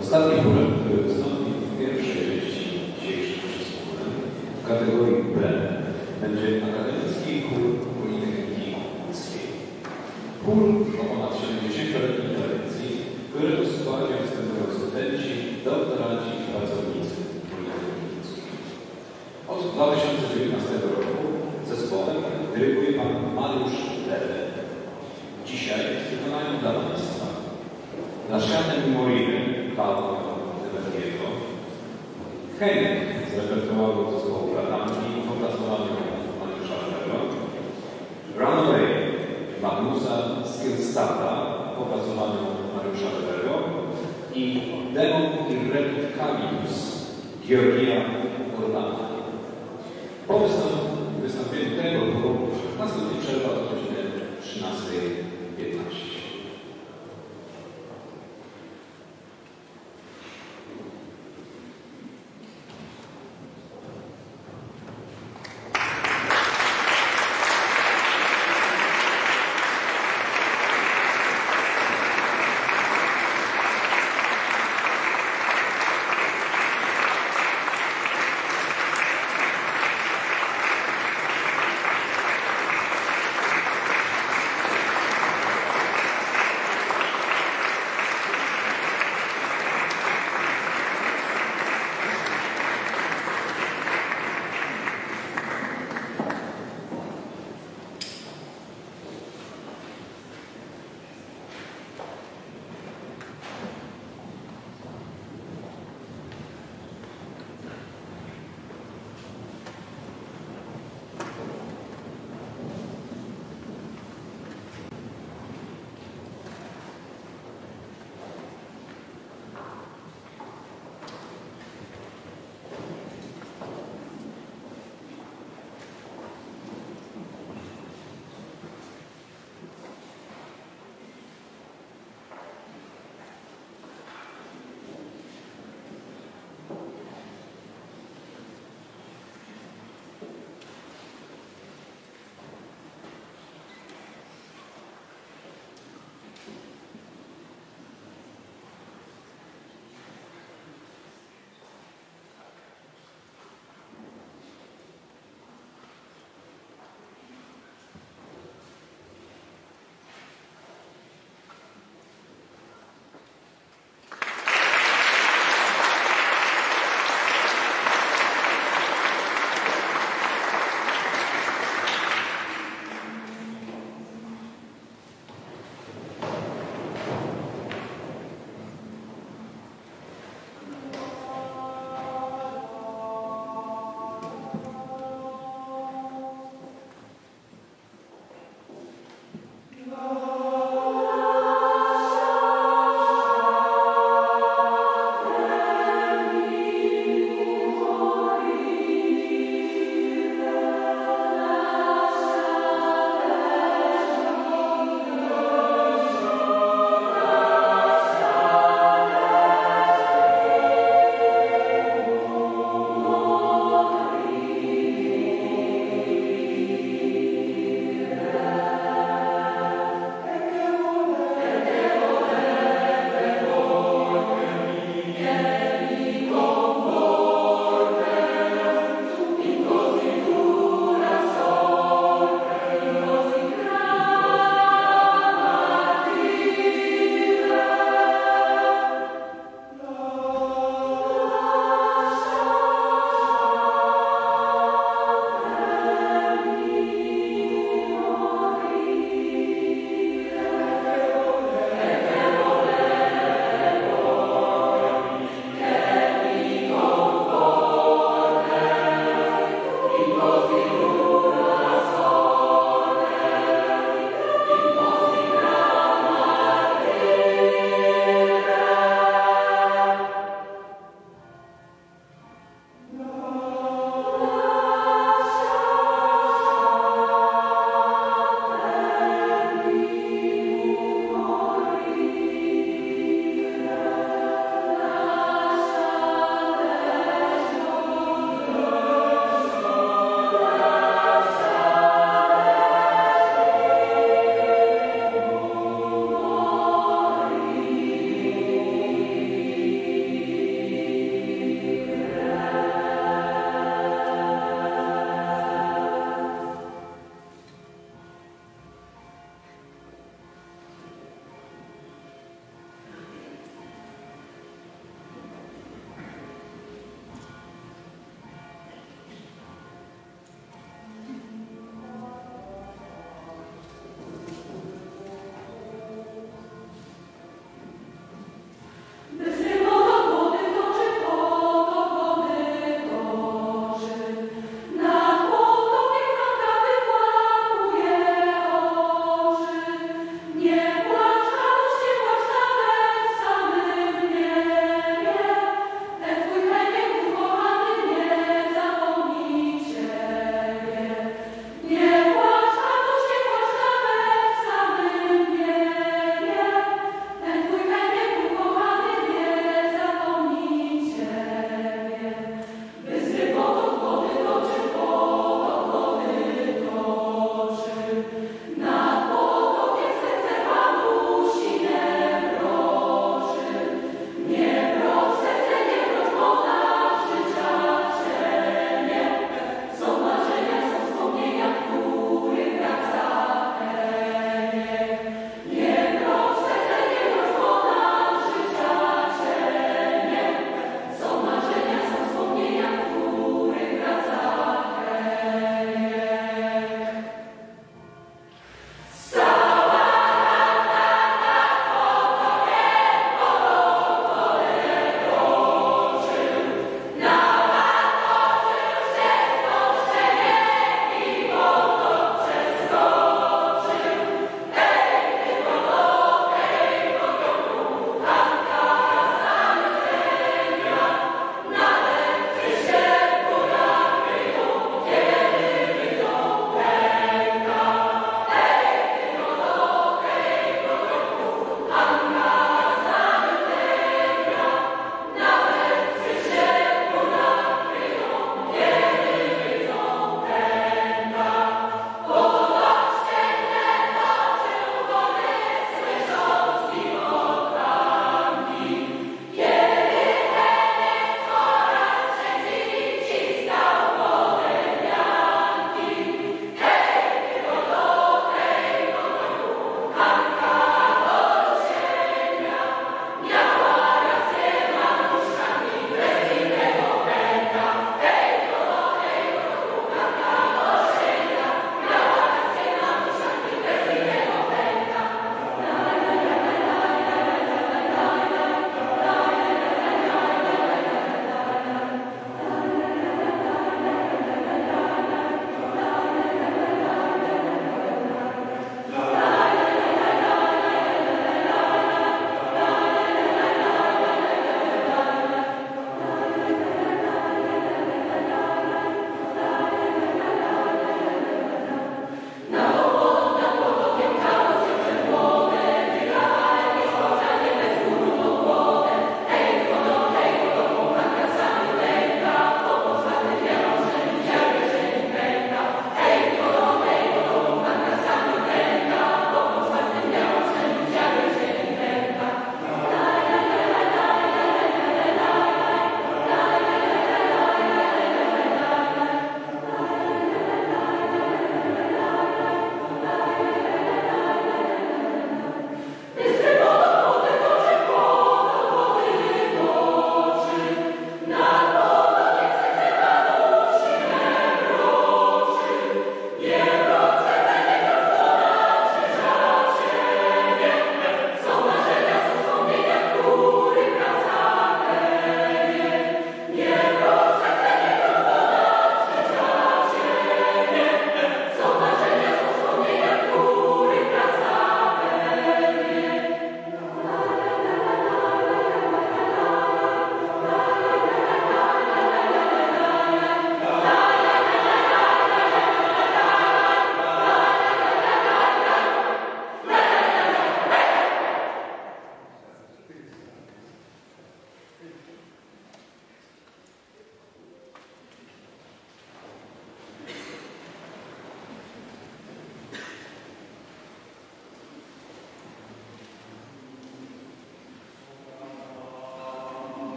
Ostatni który wystąpi w pierwszej części dzisiejszych przysłuchań w kategorii B będzie Akademicki Chór Politechniki Łódzkiej. Chór o ponad 70-letniej tradycji, który w składzie występują studenci, doktoranci i pracownicy Politechniki Łódzkiej. Od 2019 roku zespołem dyryguje pan Mariusz Lele. Dzisiaj wykonają dla Państwa Lasciate Memorie Pawła Tybertiego, Henik z repertuaru zespołu Bratanki opracowany Mariusza Lelego, Runaway Magnusa Skillstata opracowany Mariusza Lelego i Demon Irrecut Caminus Georgia Orlana. Po wystąpieniu tego chóru nastąpi przerwa do godziny 13.15.